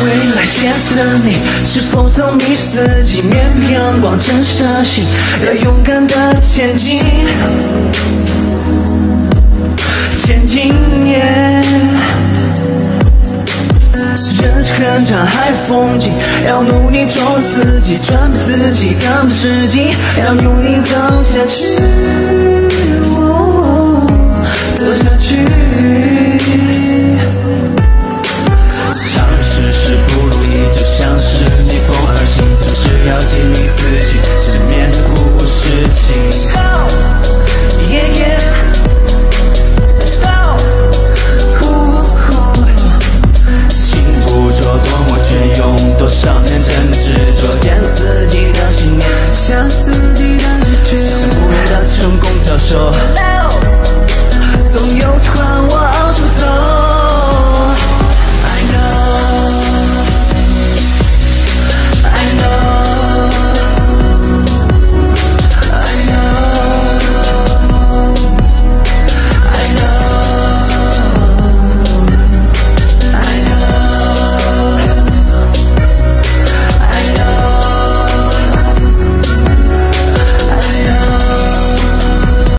未来写的你，是否曾迷失自己？面对阳光，真实的心，要勇敢的前进，前进耶。人生很长，还有风景，要努力做自己，转变自己，当时机，要努力走下去。